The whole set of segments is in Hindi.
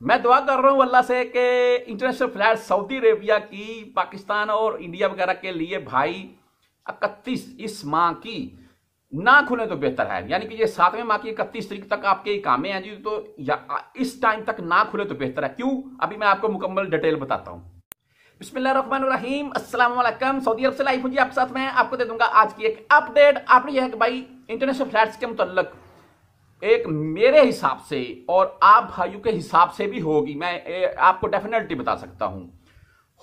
मैं दुआ कर रहा हूँ अल्लाह से कि इंटरनेशनल फ़्लाइट सऊदी अरेबिया की, पाकिस्तान और इंडिया वगैरह के लिए भाई, इकतीस इस माह की ना खुले तो बेहतर है। यानी कि ये सातवें माह की इकतीस तारीख तक आपके कामें हैं जी तो या, इस टाइम तक ना खुले तो बेहतर है। क्यों? अभी मैं आपको मुकम्मल डिटेल बताता हूँ। अस्सलाम वालेकुम सऊदी अरब से लाइव हूँ जी, आपके साथ में आपको दे दूँगा आज की एक अपडेट आपने यह है कि भाई इंटरनेशनल फ्लाइट्स के मुतलक एक मेरे हिसाब से और आप भाइयों के हिसाब से भी होगी। मैं आपको डेफिनेटली बता सकता हूँ।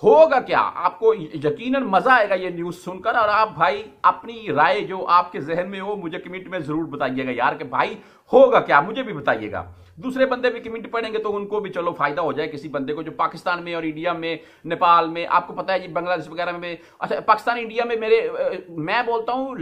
होगा क्या? आपको यकीनन मज़ा आएगा ये न्यूज़ सुनकर और आप भाई, अपनी राय जो आपके जहन में हो, मुझे कमेंट में ज़रूर बताइएगा यार कि भाई, होगा क्या? मुझे भी बताइएगा। दूसरे बंदे भी कमेंट पढ़ेंगे तो उनको भी चलो फ़ायदा हो जाए किसी बंदे को जो पाकिस्तान में और इंडिया में, नेपाल में, आपको पता है जी बांग्लादेश वगैरह में अच्छा पाकिस्तान इंडिया में मेरे मैं बोलता हूँ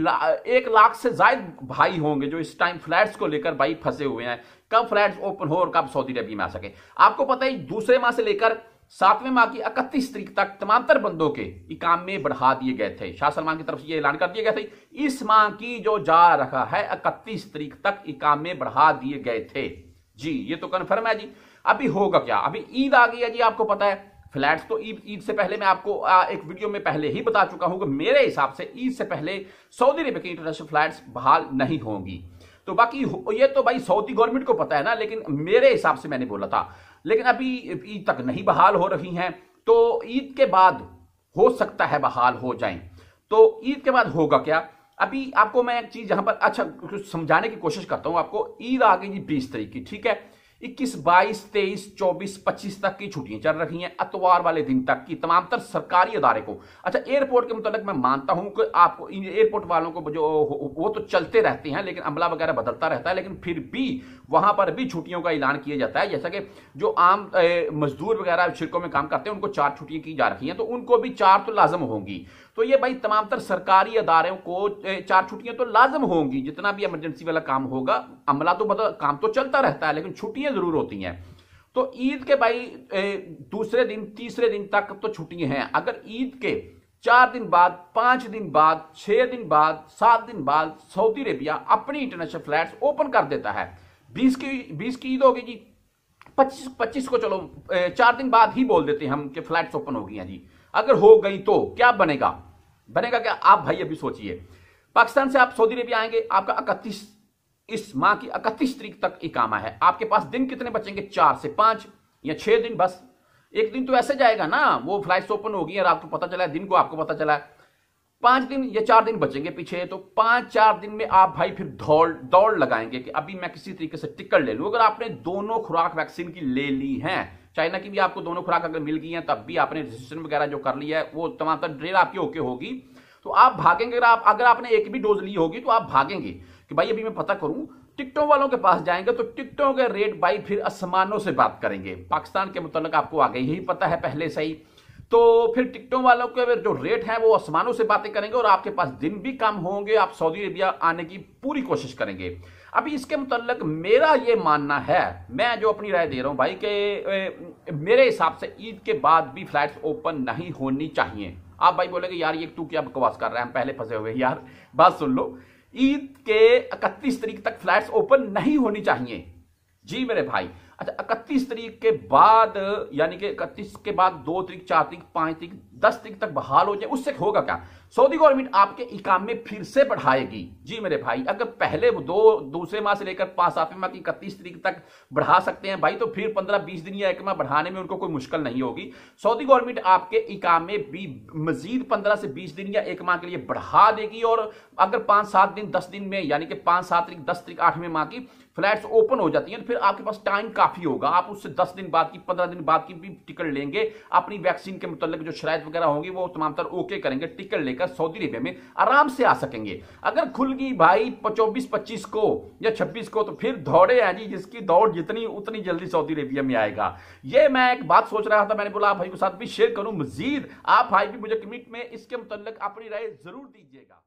एक लाख से ज़्यादा भाई होंगे जो इस टाइम फ्लैट्स को लेकर भाई फंसे हुए हैं। कब फ्लैट्स ओपन हो और कब सऊदी अरबिया में आ सके? आपको पता है दूसरे माह से लेकर सातवें माह की इकतीस तारीख तक तमातर बंदों के इकाम में बढ़ा दिए गए थे। शाह सलमान की तरफ़ से यह ऐलान कर दिए गए थे। इस माह की जो जा रखा है, इकतीस तारीख तक इकाम में बढ़ा दिए गए थे। जी, ये तो कन्फर्म है जी। अभी होगा क्या? अभी ईद आ गई है जी, आपको पता है। फ्लैट्स तो ईद ईद से पहले मैं आपको एक वीडियो में पहले ही बता चुका हूँ कि मेरे हिसाब से ईद से पहले सऊदी अरेबिया की इंटरनेशनल फ्लैट्स बहाल नहीं होंगी। तो बाकी ये तो भाई सऊदी गवर्नमेंट को पता है ना, लेकिन मेरे हिसाब से मैंने बोला था। लेकिन अभी ईद तक नहीं बहाल हो रही हैं तो ईद के बाद हो सकता है बहाल हो जाए। तो ईद के बाद होगा क्या? अभी आपको मैं एक चीज़ यहाँ पर अच्छा कुछ समझाने की कोशिश करता हूँ आपको। ईद आ गई जी बीस तरीक की, ठीक है? इक्कीस, बाईस, तेईस, चौबीस, पच्चीस तक की छुट्टियाँ चल रही हैं अतवार वाले दिन तक की तमाम तर सरकारी अदारे को। अच्छा एयरपोर्ट के मुताबिक मैं मानता हूँ कि आपको एयरपोर्ट वालों को जो वो तो चलते रहते हैं, लेकिन अमला वगैरह बदलता रहता है, लेकिन फिर भी वहाँ पर भी छुट्टियों का ऐलान किया जाता है। जैसा कि जो आम मजदूर वगैरह शिरकों में काम करते हैं, उनको चार छुट्टियाँ की जा रही हैं तो उनको भी चार तो लाजम होंगी। तो ये भाई तमाम तर सरकारी अदारों को चार छुट्टियाँ तो लाजम होंगी, जितना भी इमरजेंसी वाला काम होगा। अमला तो बदल काम तो चलता रहता है, लेकिन छुट्टियाँ ज़रूर होती हैं। तो ईद के भाई दूसरे दिन, तीसरे दिन तक तो छुट्टियाँ हैं। अगर ईद के चार दिन बाद, पाँच दिन बाद, छह दिन बाद, सात दिन बाद सऊदी अरेबिया अपनी इंटरनेशनल फ्लाइट्स ओपन कर देता है। बीस की बीस की ईद होगी जी। पच्चीस पच्चीस को चलो चार दिन बाद ही बोल देते हैं हम कि फ्लाइट्स ओपन हो गई हैं जी। अगर हो गई तो क्या बनेगा? बनेगा क्या? आप भाई अभी सोचिए। पाकिस्तान से आप सऊदी अरेबिया आएँगे, आपका इकतीस, इस माह की इकतीस तारीख तक इकामा है। आपके पास दिन कितने बचेंगे? चार से पाँच या छह दिन बस। एक दिन तो ऐसे जाएगा ना, वो फ़्लाइट ओपन होगी और आपको पता चला है, दिन को आपको पता चला है। पाँच दिन या चार दिन बचेंगे पीछे तो पाँच चार दिन में आप भाई फिर दौड़ दौड़ लगाएँगे कि अभी मैं किसी तरीके से टिकट ले लूँ। अगर आपने दोनों खुराक वैक्सीन की ले ली है चाइना की भी आपको दोनों खुराक अगर मिल गई है, तब भी आपने रजिस्ट्रेशन वगैरह जो कर लिया है, वो तमाम ड्रेल आपकी ओके होगी। तो आप भागेंगे, अगर आप, अगर आपने एक भी डोज ली होगी तो आप भागेंगे। कि भाई, अभी मैं पता करूँ टिकटों वालों के पास जाएँगे तो टिकटों के रेट भाई फिर आसमानों से बात करेंगे। पाकिस्तान के मुतलक आपको आगे यही पता है, पहले से ही। तो फिर टिकटों वालों के जो रेट है, वो आसमानों से बातें करेंगे और आपके पास दिन भी कम होंगे। आप सऊदी अरेबिया आने की पूरी कोशिश करेंगे। अभी इसके मुतलक मेरा ये मानना है, मैं जो अपनी राय दे रहा हूँ भाई कि मेरे हिसाब से ईद के बाद भी फ्लाइट्स ओपन नहीं होनी चाहिए। आप भाई बोलेंगे, यार, ये तू क्या बकवास कर रहा है? हम पहले फंसे हुए यार, बात सुन लो। ईद के इकतीस तारीख तक फ्लाइट्स ओपन नहीं होनी चाहिए। जी मेरे भाई अच्छा इकतीस तारीख के बाद, यानी कि इकतीस के बाद दो तारीख, चार तारीख, पाँच तारीख, दस तारीख तक बहाल हो जाए, उससे होगा क्या? सऊदी गवर्नमेंट आपके इकाम फिर से बढ़ाएगी। जी मेरे भाई, अगर पहले वो दो, दूसरे माह से लेकर पाँच सातवें माह की इकतीस तारीख तक बढ़ा सकते हैं भाई तो फिर पंद्रह, बीस दिन या एक माह बढ़ाने में उनको कोई मुश्किल नहीं होगी। सऊदी गवर्नमेंट आपके इकाम भी मजीद पंद्रह से बीस दिन या एक माह के लिए बढ़ा देगी, और अगर पाँच, सात दिन, दस दिन में, यानी कि पाँच, सात तारीख, दस तारीख, आठवें माह की फ्लैट्स ओपन हो जाती हैं तो फिर आपके पास टाइम काफ़ी होगा। आप उससे दस दिन बाद की, पंद्रह दिन बाद की भी टिकट लेंगे। अपनी वैक्सीन के मुतल जो शराय वगैरह होंगी, वो तमाम तर ओके करेंगे। टिकट लेकर सऊदी अरेबिया में आराम से आ सकेंगे। अगर खुल गई भाई चौबीस पच्चीस को या छब्बीस को तो फिर दौड़े हैं जी, जिसकी दौड़ जितनी, उतनी जल्दी सऊदी अरेबिया में आएगा। ये मैं एक बात सोच रहा था, मैंने बोला, आप भाई के साथ भी शेयर करूँ। मजीद, आप भाई भी मुझे कमिट में इसके मुतल अपनी राय ज़रूर दीजिएगा।